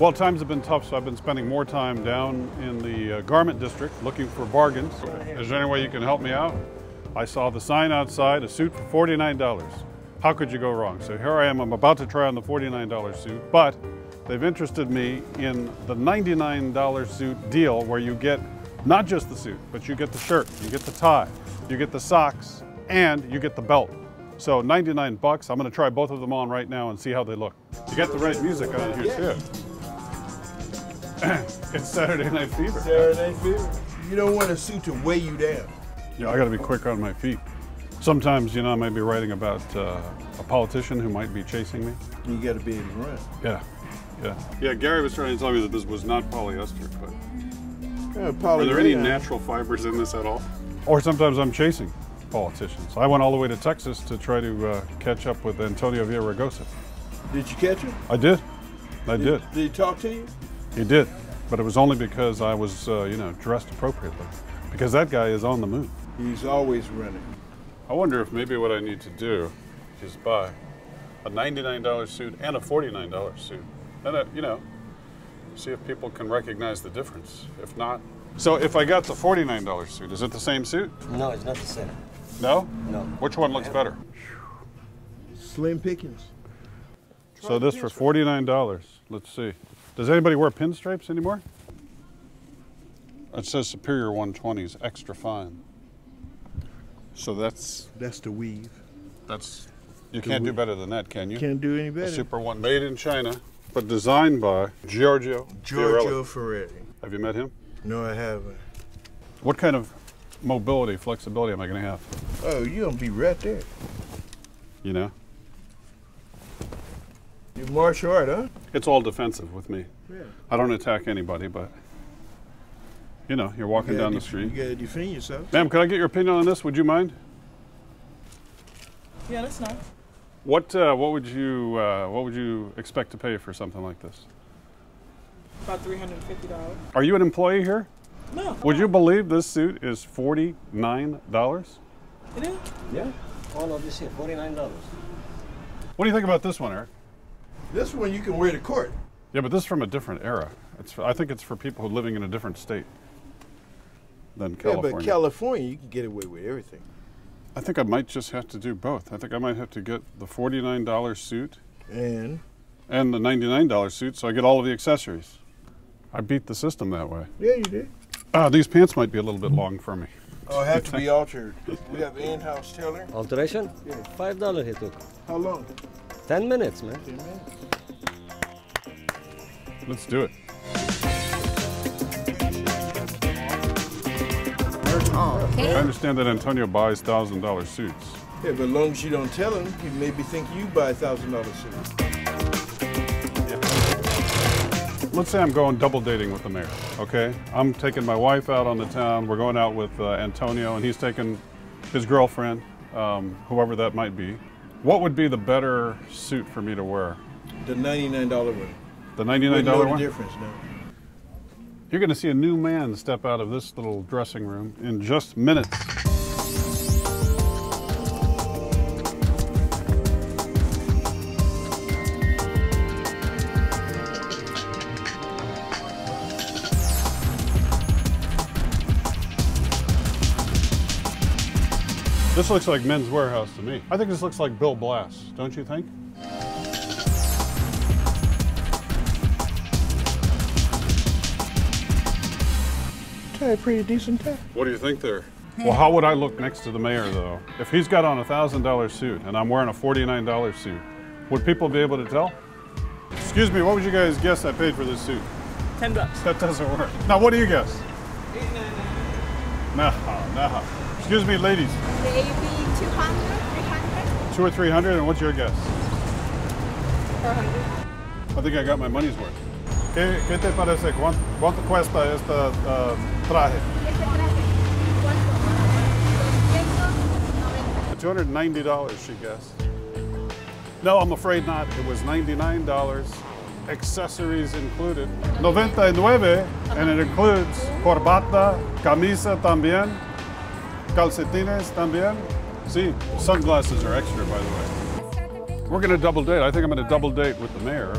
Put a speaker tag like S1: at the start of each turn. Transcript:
S1: Well, times have been tough, so I've been spending more time down in the uh, garment district looking for bargains. Is there any way you can help me out? I saw the sign outside, a suit for $49. How could you go wrong? So here I am, I'm about to try on the $49 suit, but they've interested me in the $99 suit deal where you get not just the suit, but you get the shirt, you get the tie, you get the socks, and you get the belt. So 99 bucks. I'm gonna try both of them on right now and see how they look. You got the right music on here too. it's Saturday Night Fever.
S2: Saturday Night Fever. You don't want a suit to weigh you down.
S1: Yeah, I gotta be quick on my feet. Sometimes, you know, I might be writing about uh, a politician who might be chasing me.
S2: You got to be able to run.
S1: Yeah, yeah. Yeah, Gary was trying to tell me that this was not polyester, but
S2: Yeah,
S1: are there any natural fibers in this at all? Or sometimes I'm chasing politicians. I went all the way to Texas to try to uh, catch up with Antonio Villaraigosa.
S2: Did you catch him?
S1: I did. I did.
S2: Did he talk to you?
S1: He did. But it was only because I was, uh, you know, dressed appropriately. Because that guy is on the move.
S2: He's always running.
S1: I wonder if maybe what I need to do is buy a $99 suit and a $49 suit. And, uh, you know, see if people can recognize the difference. If not, so if I got the $49 suit, is it the same suit?
S3: No, it's not the same.
S1: No?
S3: No.
S1: Which one looks better?
S2: Slim pickings.
S1: So this for $49. Let's see. Does anybody wear pinstripes anymore? It says Superior 120s, extra fine. So that's,
S2: That's the weave.
S1: that's, you can't do better than that, can you?
S2: Can't do any
S1: A
S2: better.
S1: Super One, made in China, but designed by Giorgio.
S2: Giorgio
S1: Fiorelli.
S2: Ferretti.
S1: Have you met him?
S2: No, I haven't.
S1: What kind of mobility, flexibility am I going to have?
S2: Oh, you're gonna be right there.
S1: You know,
S2: You martial art, huh?
S1: It's all defensive with me.
S2: Yeah.
S1: I don't attack anybody, but you know, you're walking
S2: You
S1: down
S2: gotta
S1: the
S2: def-
S1: street.
S2: You gotta defend yourself.
S1: Ma'am, can I get your opinion on this? Would you mind?
S4: Yeah, that's nice.
S1: What uh, what would you uh, what would you expect to pay for something like this?
S4: About three hundred and fifty dollars.
S1: Are you an employee here?
S4: No.
S1: Would you believe this suit is forty nine dollars?
S4: It is.
S3: Yeah? All of this here, $49.
S1: What do you think about this one, Eric?
S2: This one you can wear to court.
S1: Yeah, but this is from a different era. It's I think it's for people who are living in a different state than California.
S2: Yeah, but California, you can get away with everything.
S1: I think I might just have to do both. I think I might have to get the forty nine dollar suit
S2: And
S1: and the ninety nine dollar suit, so I get all of the accessories. I beat the system that way.
S2: yeah, you did.
S1: Uh, these pants might be a little bit long for me.
S2: Oh, have to be altered. We have in-house tailor.
S3: Alteration?
S2: Yeah.
S3: $5 he took.
S2: How long?
S3: 10 minutes, man.
S2: Ten minutes.
S1: Let's do it.
S5: Okay.
S1: I understand that Antonio buys thousand dollar suits.
S2: Yeah, but as long as you don't tell him, he maybe think you buy a thousand dollar suit.
S1: Let's say I'm going double dating with the mayor, okay? I'm taking my wife out on the town. We're going out with uh, Antonio, and he's taking his girlfriend, um, whoever that might be. What would be the better suit for me to wear?
S2: The ninety-nine dollar one.
S1: The $99
S2: know the
S1: one?
S2: difference now.
S1: You're going to see a new man step out of this little dressing room in just minutes. This looks like Men's Wearhouse to me. I think this looks like Bill Blass, don't you think?
S2: Tie pretty decent tie.
S1: What do you think there? Well, how would I look next to the mayor, though? If he's got on a $1,000 suit and I'm wearing a $49 suit, would people be able to tell? Excuse me, what would you guys guess I paid for this suit?
S4: Ten bucks.
S1: That doesn't work. Now, what do you guess? No, no. Excuse me, ladies.
S5: Maybe 200, 300,
S1: Two or three hundred, and what's your guess?
S5: 400.
S1: I think I got my money's worth. ¿Qué, qué te parece? ¿Cuánto, cuánto cuesta este uh, traje?
S5: Este traje, ¿cuánto? 290.
S1: $290, she guessed. No, I'm afraid not. It was $99, accessories included. 99, and it includes corbata, camisa también, calcetines también. See, sunglasses are extra, by the way. We're to double date. I think I'm to double date with the mayor.